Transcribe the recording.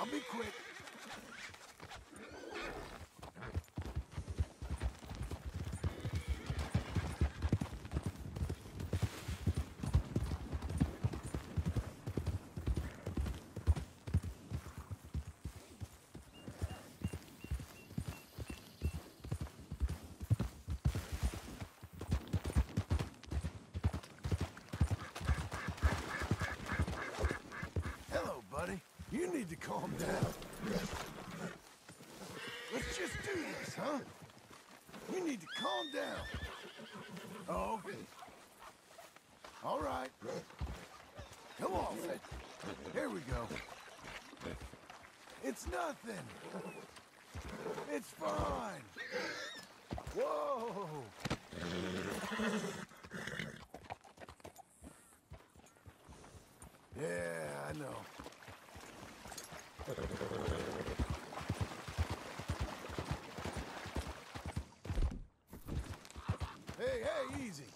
I'll be quick. Need to calm down. Let's just do this, huh? We need to calm down. Oh. All right. Come on. Here we go. It's nothing. It's fine. Whoa. Yeah. Hey, hey, easy.